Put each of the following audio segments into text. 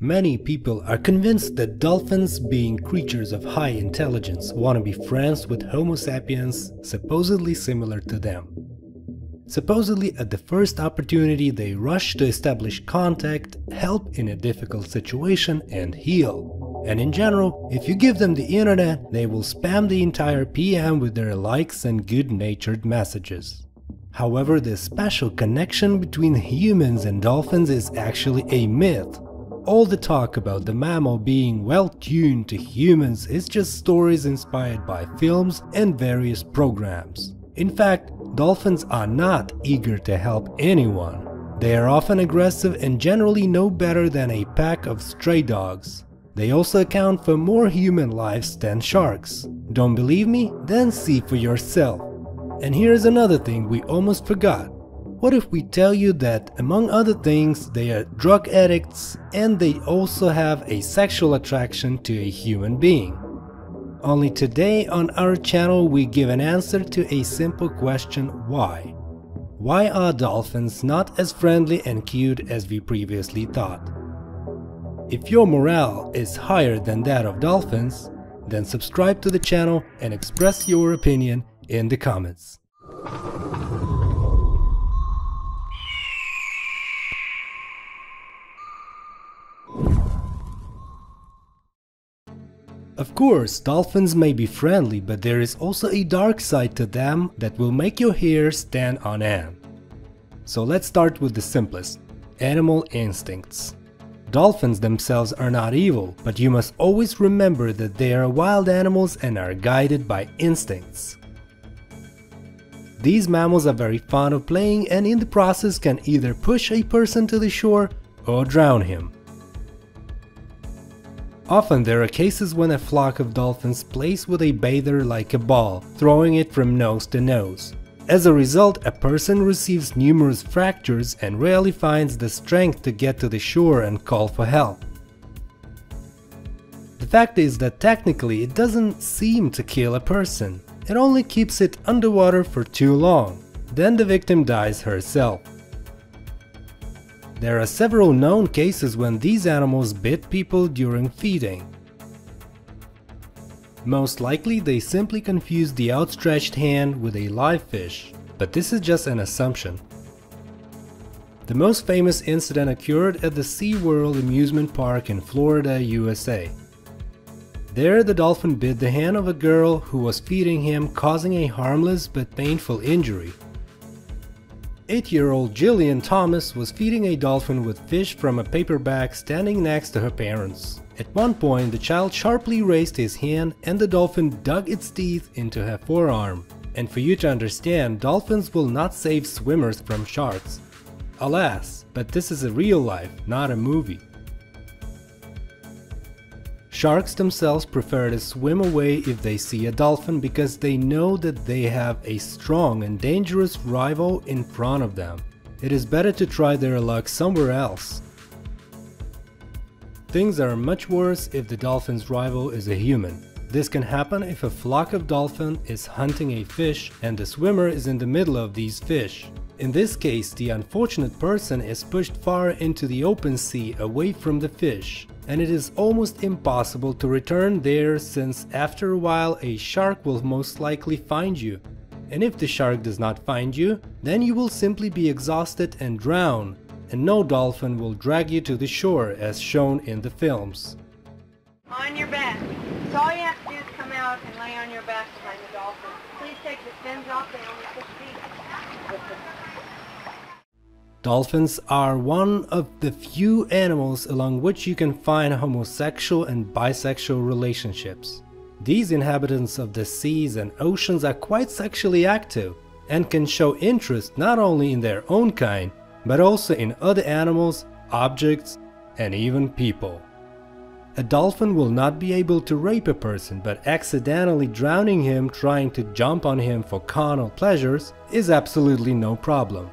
Many people are convinced that dolphins, being creatures of high intelligence, want to be friends with Homo sapiens supposedly similar to them. Supposedly, at the first opportunity, they rush to establish contact, help in a difficult situation, and heal. And in general, if you give them the internet, they will spam the entire PM with their likes and good natured messages. However, the special connection between humans and dolphins is actually a myth all the talk about the mammal being well tuned to humans is just stories inspired by films and various programs. In fact, dolphins are not eager to help anyone. They are often aggressive and generally no better than a pack of stray dogs. They also account for more human lives than sharks. Don't believe me? Then see for yourself. And here's another thing we almost forgot. What if we tell you that, among other things, they are drug addicts and they also have a sexual attraction to a human being? Only today on our channel we give an answer to a simple question why. Why are dolphins not as friendly and cute as we previously thought? If your morale is higher than that of dolphins, then subscribe to the channel and express your opinion in the comments. Of course, dolphins may be friendly, but there is also a dark side to them that will make your hair stand on end. So let's start with the simplest, animal instincts. Dolphins themselves are not evil, but you must always remember that they are wild animals and are guided by instincts. These mammals are very fond of playing and in the process can either push a person to the shore or drown him. Often there are cases when a flock of dolphins plays with a bather like a ball, throwing it from nose to nose. As a result, a person receives numerous fractures and rarely finds the strength to get to the shore and call for help. The fact is that technically it doesn't seem to kill a person, it only keeps it underwater for too long, then the victim dies herself. There are several known cases when these animals bit people during feeding. Most likely they simply confused the outstretched hand with a live fish, but this is just an assumption. The most famous incident occurred at the SeaWorld amusement park in Florida, USA. There the dolphin bit the hand of a girl who was feeding him causing a harmless but painful injury. Eight-year-old Jillian Thomas was feeding a dolphin with fish from a paper bag standing next to her parents. At one point, the child sharply raised his hand and the dolphin dug its teeth into her forearm. And for you to understand, dolphins will not save swimmers from sharks. Alas, but this is a real life, not a movie. Sharks themselves prefer to swim away if they see a dolphin because they know that they have a strong and dangerous rival in front of them. It is better to try their luck somewhere else. Things are much worse if the dolphin's rival is a human. This can happen if a flock of dolphin is hunting a fish and the swimmer is in the middle of these fish. In this case, the unfortunate person is pushed far into the open sea away from the fish and it is almost impossible to return there since after a while a shark will most likely find you. And if the shark does not find you, then you will simply be exhausted and drown, and no dolphin will drag you to the shore as shown in the films. On your back. So all you have to do is come out and lay on your back behind the dolphin. Please take the fins off, they only put feet. Dolphins are one of the few animals along which you can find homosexual and bisexual relationships. These inhabitants of the seas and oceans are quite sexually active and can show interest not only in their own kind, but also in other animals, objects, and even people. A dolphin will not be able to rape a person, but accidentally drowning him trying to jump on him for carnal pleasures is absolutely no problem.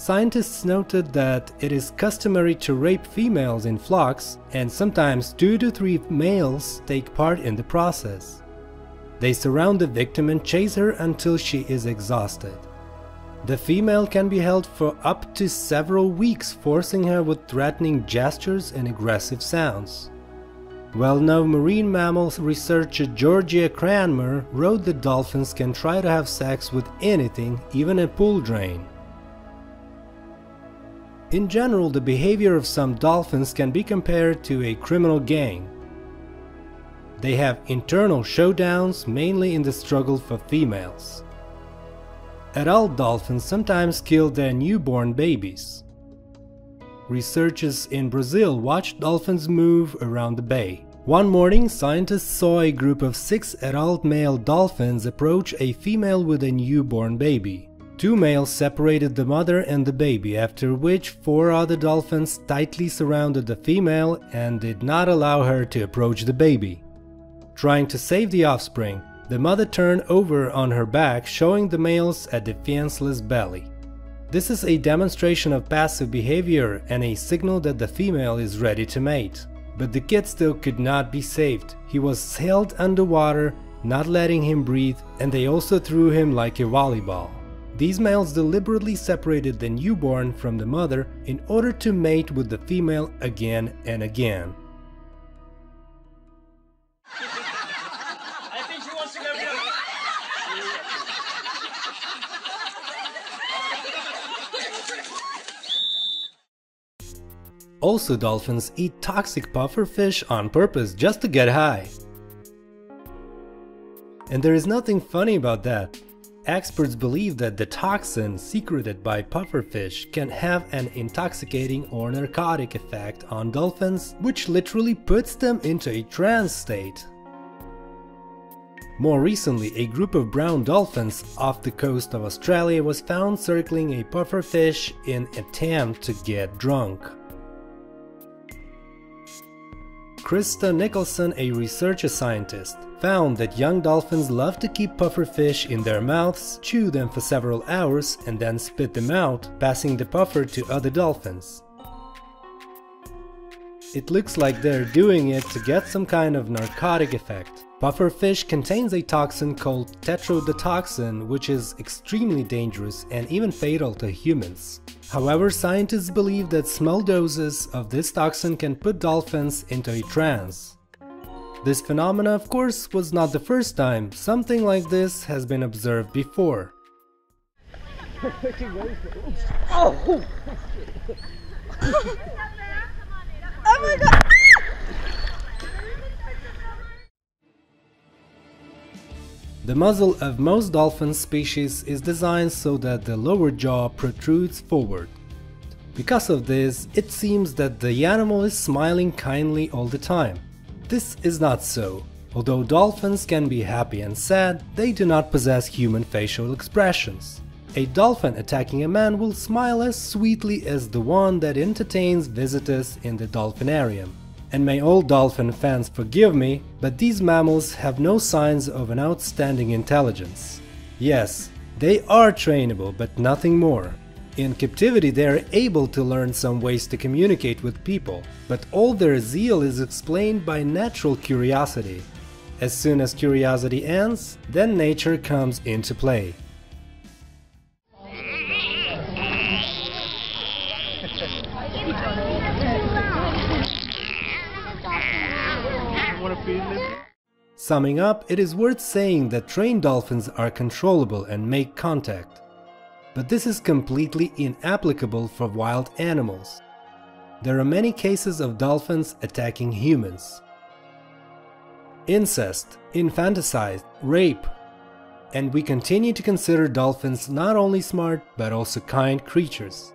Scientists noted that it is customary to rape females in flocks, and sometimes two to three males take part in the process. They surround the victim and chase her until she is exhausted. The female can be held for up to several weeks, forcing her with threatening gestures and aggressive sounds. Well-known marine mammals researcher Georgia Cranmer wrote that dolphins can try to have sex with anything, even a pool drain. In general, the behavior of some dolphins can be compared to a criminal gang. They have internal showdowns, mainly in the struggle for females. Adult dolphins sometimes kill their newborn babies. Researchers in Brazil watched dolphins move around the bay. One morning, scientists saw a group of six adult male dolphins approach a female with a newborn baby. Two males separated the mother and the baby, after which four other dolphins tightly surrounded the female and did not allow her to approach the baby. Trying to save the offspring, the mother turned over on her back, showing the males a defenseless belly. This is a demonstration of passive behavior and a signal that the female is ready to mate. But the kid still could not be saved. He was held underwater, not letting him breathe, and they also threw him like a volleyball. These males deliberately separated the newborn from the mother in order to mate with the female again and again. I think she wants to go get Also dolphins eat toxic pufferfish on purpose just to get high. And there is nothing funny about that. Experts believe that the toxin secreted by pufferfish can have an intoxicating or narcotic effect on dolphins, which literally puts them into a trance state. More recently, a group of brown dolphins off the coast of Australia was found circling a pufferfish in attempt to get drunk. Krista Nicholson, a researcher scientist, found that young dolphins love to keep pufferfish in their mouths, chew them for several hours, and then spit them out, passing the puffer to other dolphins. It looks like they're doing it to get some kind of narcotic effect. Pufferfish contains a toxin called tetrodotoxin, which is extremely dangerous and even fatal to humans. However, scientists believe that small doses of this toxin can put dolphins into a trance. This phenomena, of course, was not the first time. Something like this has been observed before. Oh! Oh my god! The muzzle of most dolphin species is designed so that the lower jaw protrudes forward. Because of this, it seems that the animal is smiling kindly all the time. This is not so. Although dolphins can be happy and sad, they do not possess human facial expressions. A dolphin attacking a man will smile as sweetly as the one that entertains visitors in the dolphinarium. And may all dolphin fans forgive me, but these mammals have no signs of an outstanding intelligence. Yes, they are trainable, but nothing more. In captivity they are able to learn some ways to communicate with people, but all their zeal is explained by natural curiosity. As soon as curiosity ends, then nature comes into play. Summing up, it is worth saying that trained dolphins are controllable and make contact. But this is completely inapplicable for wild animals. There are many cases of dolphins attacking humans. Incest, infanticide, rape. And we continue to consider dolphins not only smart but also kind creatures.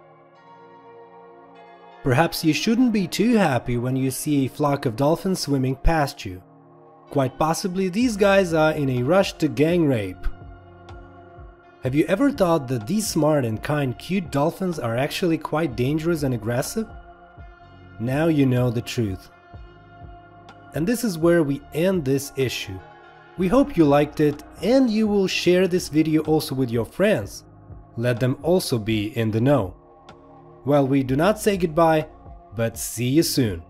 Perhaps you shouldn't be too happy when you see a flock of dolphins swimming past you. Quite possibly these guys are in a rush to gang rape. Have you ever thought that these smart and kind cute dolphins are actually quite dangerous and aggressive? Now you know the truth. And this is where we end this issue. We hope you liked it and you will share this video also with your friends. Let them also be in the know. Well, we do not say goodbye, but see you soon.